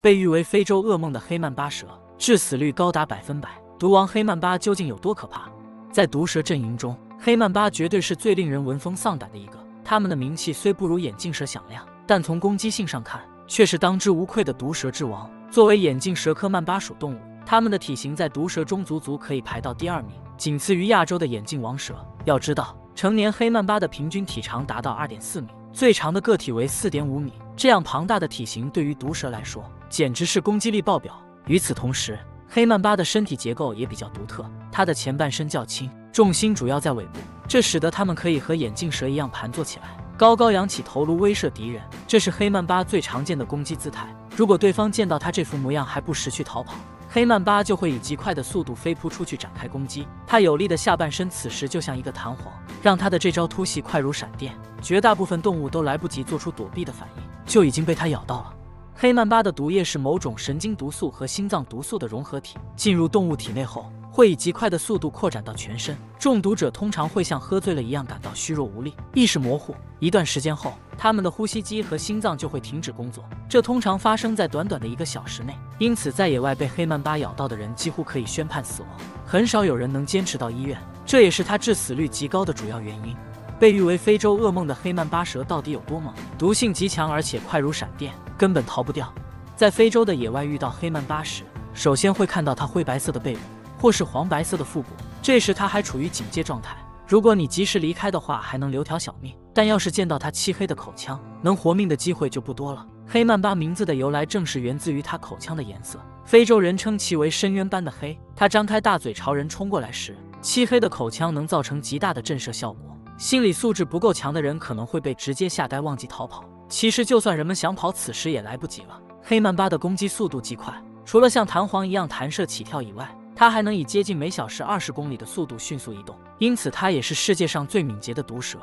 被誉为非洲噩梦的黑曼巴蛇，致死率高达百分百。毒王黑曼巴究竟有多可怕？在毒蛇阵营中，黑曼巴绝对是最令人闻风丧胆的一个。它们的名气虽不如眼镜蛇响亮，但从攻击性上看，却是当之无愧的毒蛇之王。作为眼镜蛇科曼巴属动物，它们的体型在毒蛇中足足可以排到第二名，仅次于亚洲的眼镜王蛇。要知道，成年黑曼巴的平均体长达到二点四米，最长的个体为四点五米。这样庞大的体型，对于毒蛇来说，简直是攻击力爆表。与此同时，黑曼巴的身体结构也比较独特，它的前半身较轻，重心主要在尾部，这使得它们可以和眼镜蛇一样盘坐起来，高高扬起头颅威慑敌人。这是黑曼巴最常见的攻击姿态。如果对方见到它这副模样还不识趣逃跑，黑曼巴就会以极快的速度飞扑出去展开攻击。它有力的下半身此时就像一个弹簧，让它的这招突袭快如闪电，绝大部分动物都来不及做出躲避的反应。就已经被它咬到了。黑曼巴的毒液是某种神经毒素和心脏毒素的融合体，进入动物体内后，会以极快的速度扩展到全身。中毒者通常会像喝醉了一样感到虚弱无力、意识模糊。一段时间后，他们的呼吸机和心脏就会停止工作，这通常发生在短短的一个小时内。因此，在野外被黑曼巴咬到的人几乎可以宣判死亡，很少有人能坚持到医院，这也是它致死率极高的主要原因。被誉为非洲噩梦的黑曼巴蛇到底有多猛？毒性极强，而且快如闪电，根本逃不掉。在非洲的野外遇到黑曼巴时，首先会看到它灰白色的背部或是黄白色的腹部，这时它还处于警戒状态。如果你及时离开的话，还能留条小命。但要是见到它漆黑的口腔，能活命的机会就不多了。黑曼巴名字的由来正是源自于它口腔的颜色，非洲人称其为深渊般的黑。它张开大嘴朝人冲过来时，漆黑的口腔能造成极大的震慑效果。心理素质不够强的人可能会被直接吓呆，忘记逃跑。其实，就算人们想跑，此时也来不及了。黑曼巴的攻击速度极快，除了像弹簧一样弹射起跳以外，它还能以接近每小时二十公里的速度迅速移动，因此它也是世界上最敏捷的毒蛇。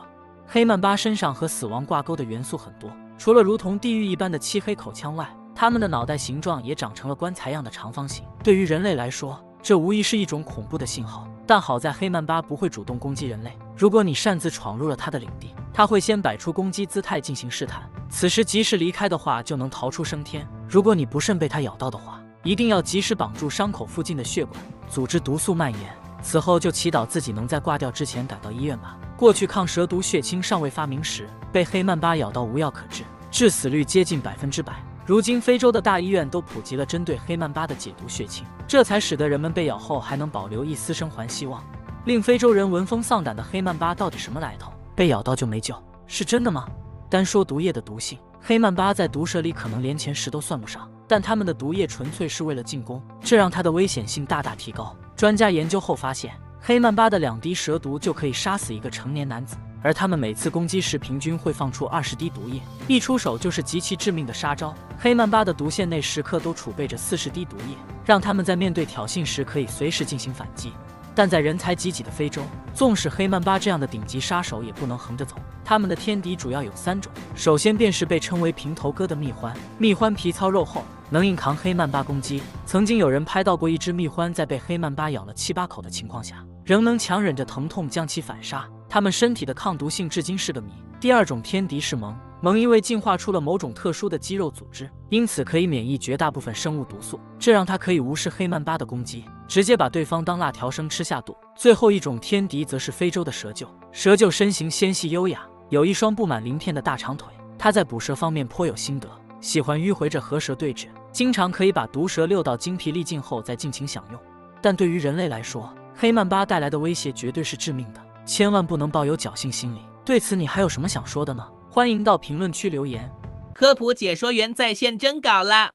黑曼巴身上和死亡挂钩的元素很多，除了如同地狱一般的漆黑口腔外，它们的脑袋形状也长成了棺材样的长方形。对于人类来说，这无疑是一种恐怖的信号。但好在黑曼巴不会主动攻击人类。如果你擅自闯入了它的领地，它会先摆出攻击姿态进行试探。此时及时离开的话，就能逃出升天。如果你不慎被它咬到的话，一定要及时绑住伤口附近的血管，阻止毒素蔓延。此后就祈祷自己能在挂掉之前赶到医院吧。过去抗蛇毒血清尚未发明时，被黑曼巴咬到无药可治，致死率接近百分之百。如今，非洲的大医院都普及了针对黑曼巴的解毒血清，这才使得人们被咬后还能保留一丝生还希望。令非洲人闻风丧胆的黑曼巴到底什么来头？被咬到就没救，是真的吗？单说毒液的毒性，黑曼巴在毒蛇里可能连前十都算不上，但它们的毒液纯粹是为了进攻，这让它的危险性大大提高。专家研究后发现，黑曼巴的两滴蛇毒就可以杀死一个成年男子。而他们每次攻击时，平均会放出二十滴毒液，一出手就是极其致命的杀招。黑曼巴的毒腺内时刻都储备着四十滴毒液，让他们在面对挑衅时可以随时进行反击。但在人才济济的非洲，纵使黑曼巴这样的顶级杀手也不能横着走。他们的天敌主要有三种，首先便是被称为平头哥的蜜獾。蜜獾皮糙肉厚，能硬扛黑曼巴攻击。曾经有人拍到过一只蜜獾在被黑曼巴咬了七八口的情况下，仍能强忍着疼痛将其反杀。它们身体的抗毒性至今是个谜。第二种天敌是獴，獴因为进化出了某种特殊的肌肉组织，因此可以免疫绝大部分生物毒素，这让它可以无视黑曼巴的攻击，直接把对方当辣条生吃下肚。最后一种天敌则是非洲的蛇鹫，蛇鹫身形纤细优雅，有一双布满鳞片的大长腿，它在捕蛇方面颇有心得，喜欢迂回着和蛇对峙，经常可以把毒蛇遛到精疲力尽后再尽情享用。但对于人类来说，黑曼巴带来的威胁绝对是致命的。千万不能抱有侥幸心理。对此你还有什么想说的呢？欢迎到评论区留言。科普解说员在线征稿啦